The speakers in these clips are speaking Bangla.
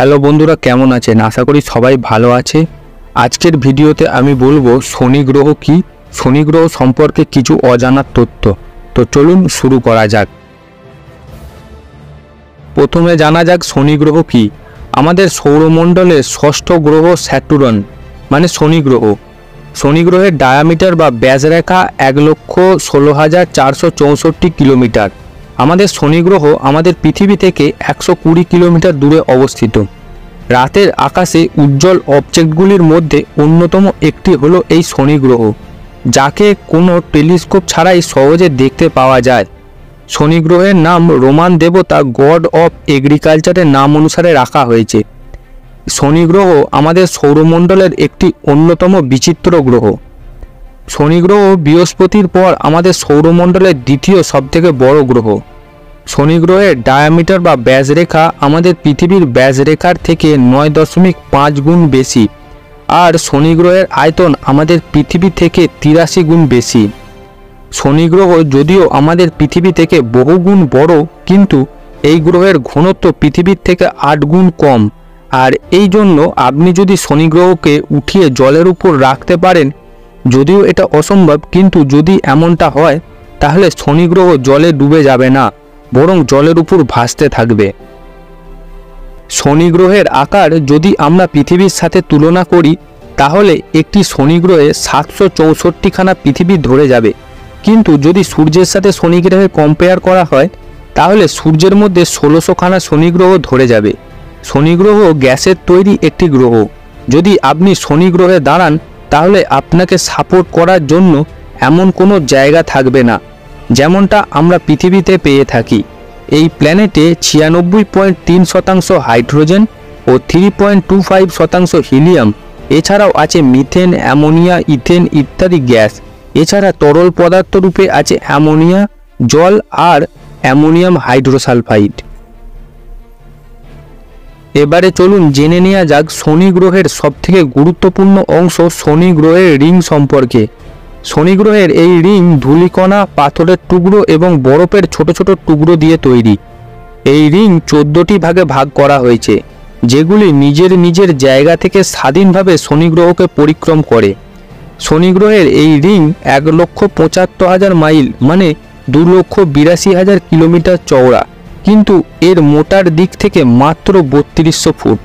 হ্যালো বন্ধুরা, কেমন আছেন? আশা করি সবাই ভালো আছে। আজকের ভিডিওতে আমি বলব শনি গ্রহ কি? শনি গ্রহ সম্পর্কে কিছু অজানা তথ্য। তো চলুন শুরু করা যাক। প্রথমে জানা যাক শনি গ্রহ কি। আমাদের সৌরমণ্ডলের ষষ্ঠ গ্রহ স্যাটুরন মানে শনি গ্রহ। শনি গ্রহের ডায়ামিটার বা ব্যাসরেখা এক লক্ষ ষোলো হাজার চারশো চৌষট্টি কিলোমিটার। আমাদের শনি গ্রহ আমাদের পৃথিবী থেকে একশো কুড়ি কিলোমিটার দূরে অবস্থিত। রাতের আকাশে উজ্জ্বল অবজেক্টগুলির মধ্যে অন্যতম একটি হলো এই শনি গ্রহ যাকে কোনো টেলিস্কোপ ছাড়াই সহজে দেখতে পাওয়া যায়। শনি গ্রহের নাম রোমান দেবতা গড অফ এগ্রিকালচারের নাম অনুসারে রাখা হয়েছে। শনি গ্রহ আমাদের সৌরমণ্ডলের একটি অন্যতম বিচিত্র গ্রহ। শনি গ্রহ বৃহস্পতির পর আমাদের সৌরমণ্ডলের দ্বিতীয় সবথেকে বড় গ্রহ। শনি গ্রহের ডায়ামিটার বা ব্যাসরেখা আমাদের পৃথিবীর ব্যাসরেখার থেকে নয় দশমিক পাঁচ গুণ বেশি। আর শনি গ্রহের আয়তন আমাদের পৃথিবী থেকে তিরাশি গুণ বেশি। শনি গ্রহ যদিও আমাদের পৃথিবী থেকে বহু গুণ বড়, কিন্তু এই গ্রহের ঘনত্ব পৃথিবীর থেকে আট গুণ কম। আর এই জন্য আপনি যদি শনি গ্রহকে উঠিয়ে জলের উপর রাখতে পারেন, যদিও এটা অসম্ভব, কিন্তু যদি এমনটা হয়, তাহলে শনি গ্রহ জলে ডুবে যাবে না। বরং জলের উপর ভাসতে থাকবে। শনি গ্রহের আকার যদি আমরা পৃথিবীর সাথে তুলনা করি, তাহলে একটি শনি গ্রহে সাতশো চৌষট্টিখানা পৃথিবী ধরে যাবে। কিন্তু যদি সূর্যের সাথে শনি গ্রহে কম্পেয়ার করা হয়, তাহলে সূর্যের মধ্যে ষোলোশোখানা শনি গ্রহ ধরে যাবে। শনি গ্রহ গ্যাসের তৈরি একটি গ্রহ। যদি আপনি শনি গ্রহে দাঁড়ান, তাহলে আপনাকে সাপোর্ট করার জন্য এমন কোনো জায়গা থাকবে না। যেমনটা আমরা পৃথিবীতে পেয়ে থাকি। এই প্ল্যানেটে ছিয়ানব্বই পয়েন্ট তিন শতাংশ হাইড্রোজেন ও থ্রি পয়েন্ট টু ফাইভ শতাংশ হিলিয়াম, এছাড়াও আছে মিথেন, অ্যামোনিয়া, ইথেন ইত্যাদি গ্যাস। এছাড়া তরল পদার্থ রূপে আছে অ্যামোনিয়া, জল আর অ্যামোনিয়াম হাইড্রোসালফাইড। এবারে চলুন জেনে নেওয়া যাক শনি গ্রহের সবথেকে গুরুত্বপূর্ণ অংশ শনি গ্রহের রিং সম্পর্কে। শনি গ্রহের এই রিং ধূলিকণা, পাথরের টুকরো এবং বরফের ছোট ছোট টুকরো দিয়ে তৈরি। এই রিং চোদ্দটি ভাগে ভাগ করা হয়েছে, যেগুলি নিজের নিজের জায়গা থেকে স্বাধীনভাবে শনি গ্রহকে পরিক্রম করে। শনি গ্রহের এই রিং এক লক্ষ পঁচাত্তর হাজার মাইল মানে দু লক্ষ বিরাশি হাজার কিলোমিটার চওড়া, কিন্তু এর মোটার দিক থেকে মাত্র বত্রিশশো ফুট।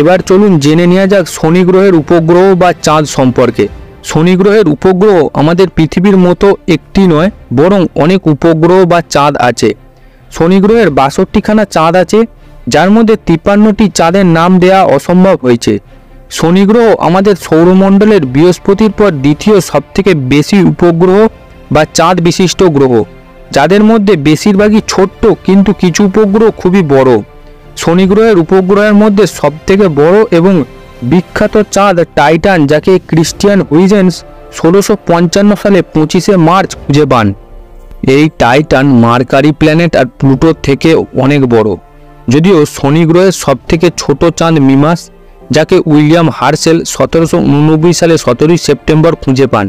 এবার চলুন জেনে নেওয়া যাক শনি গ্রহের উপগ্রহ বা চাঁদ সম্পর্কে। শনি গ্রহের উপগ্রহ আমাদের পৃথিবীর মতো একটি নয়, বরং অনেক উপগ্রহ বা চাঁদ আছে। শনি গ্রহের বাষট্টিখানা চাঁদ আছে, যার মধ্যে তিপ্পান্নটি চাঁদের নাম দেয়া অসম্ভব হয়েছে। শনি গ্রহ আমাদের সৌরমণ্ডলের বৃহস্পতির পর দ্বিতীয় সবথেকে বেশি উপগ্রহ বা চাঁদ বিশিষ্ট গ্রহ। যাদের মধ্যে বেশিরভাগই ছোট্ট, কিন্তু কিছু উপগ্রহ খুবই বড়। শনি গ্রহের উপগ্রহের মধ্যে সবথেকে বড় এবং বিখ্যাত চাঁদ টাইটান, যাকে ক্রিস্টিয়ান হুইজেন্স ষোলোশো পঞ্চান্ন সালে পঁচিশে মার্চ খুঁজে পান। এই টাইটান মার্কারি প্ল্যানেট আর প্লুটোর থেকে অনেক বড়। যদিও শনি গ্রহের সবথেকে ছোট চাঁদ মিমাস, যাকে উইলিয়াম হার্সেল সতেরোশো উননব্বই সালে সতেরোই সেপ্টেম্বর খুঁজে পান।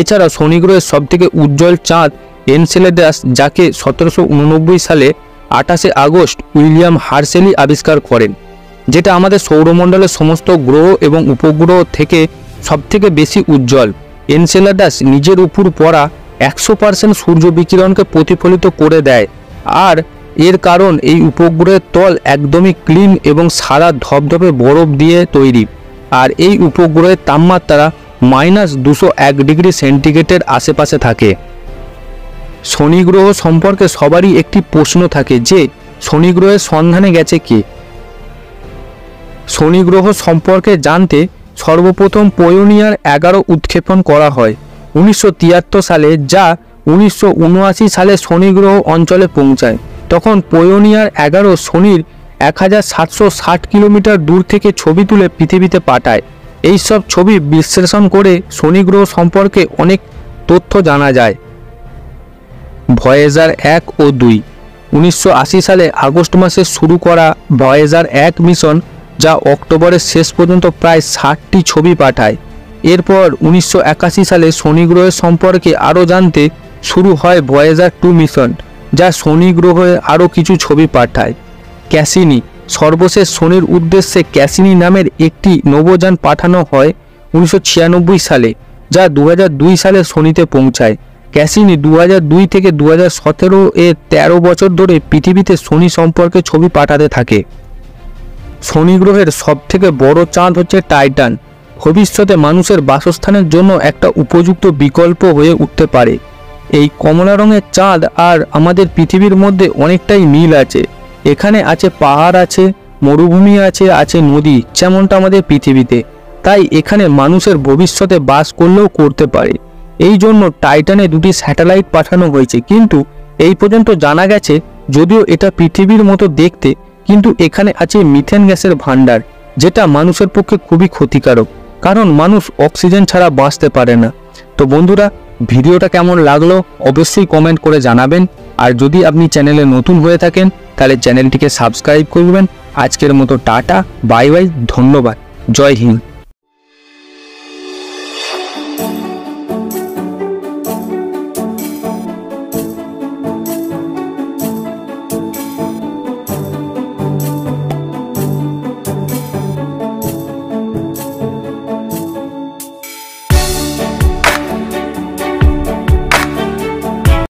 এছাড়া শনি গ্রহের সবথেকে উজ্জ্বল চাঁদ এনসেলেডাস, যাকে সতেরোশো উননব্বই সালে আঠাশে আগস্ট উইলিয়াম হার্সেলই আবিষ্কার করেন। যেটা আমাদের সৌরমণ্ডলের সমস্ত গ্রহ এবং উপগ্রহ থেকে সবথেকে বেশি উজ্জ্বল। এনসেলাডাস নিজের উপর পড়া একশো পার্সেন্ট সূর্য বিকিরণকে প্রতিফলিত করে দেয় আর এর কারণ এই উপগ্রহের তল একদমই ক্লিন এবং সাদা ধপধপে বরফ দিয়ে তৈরি। আর এই উপগ্রহের তাপমাত্রা মাইনাস দুশো এক ডিগ্রি সেন্টিগ্রেডের আশেপাশে থাকে। শনি গ্রহ সম্পর্কে সবারই একটি প্রশ্ন থাকে যে, শনি গ্রহের সন্ধানে গেছে কে? শনি গ্রহ সম্পর্কে জানতে সর্বপ্রথম পয়োনিয়ার এগারো উৎক্ষেপণ করা হয়, উনিশশো তিয়াত্তর সালে, যা উনিশশো উনআশি সালে শনি গ্রহ অঞ্চলে পৌঁছায়। তখন পয়োনিয়ার এগারো শনির এক হাজার সাতশো ষাট কিলোমিটার দূর থেকে ছবি তুলে পৃথিবীতে পাঠায়। এই সব ছবি বিশ্লেষণ করে শনি গ্রহ সম্পর্কে অনেক তথ্য জানা যায়। ভয়েজার এক ও দুই, উনিশশো সালে আগস্ট মাসে শুরু করা ভয়েজার এক মিশন যা অক্টোবরের শেষ পর্যন্ত প্রায় ষাটটি ছবি পাঠায়। এরপর উনিশশো একাশি সালে শনি গ্রহের সম্পর্কে আরও জানতে শুরু হয় ভয়েজার টু মিশন যা শনি গ্রহে আরও কিছু ছবি পাঠায়। ক্যাসিনি, সর্বশেষ শনির উদ্দেশ্যে ক্যাসিনি নামের একটি নবযান পাঠানো হয় উনিশশো ছিয়ানব্বই সালে, যা দু হাজার দুই সালে শনিতে পৌঁছায়। ক্যাসিনি দু থেকে দু হাজার সতেরো এ তেরো বছর ধরে পৃথিবীতে শনি সম্পর্কে ছবি পাঠাতে থাকে। শনি গ্রহের সবথেকে বড় চাঁদ হচ্ছে টাইটান। ভবিষ্যতে মানুষের বাসস্থানের জন্য একটা উপযুক্ত বিকল্প হয়ে উঠতে পারে। এই কমলা রঙের চাঁদ আর আমাদের পৃথিবীর মধ্যে অনেকটাই মিল আছে। এখানে আছে পাহাড় আছে, মরুভূমি আছে আছে নদী, যেমনটা আমাদের পৃথিবীতে। তাই এখানে মানুষের ভবিষ্যতে বাস করলেও করতে পারে। এই জন্য টাইটানে দুটি স্যাটেলাইট পাঠানো হয়েছে। কিন্তু এই পর্যন্ত জানা গেছে, যদিও এটা পৃথিবীর মতো দেখতে কিন্তু এখানে আছে মিথেন গ্যাসের ভাণ্ডার, যেটা মানুষের পক্ষে খুবই ক্ষতিকারক, কারণ মানুষ অক্সিজেন ছাড়া বাঁচতে পারে না। তো বন্ধুরা, ভিডিওটা কেমন লাগল অবশ্যই কমেন্ট করে জানাবেন, আর যদি আপনি চ্যানেলে নতুন হয়ে থাকেন, তাহলে চ্যানেলটিকে সাবস্ক্রাইব করবেন। আজকের মতো টাটা, বাই বাই, ধন্যবাদ, জয় হিন্দ।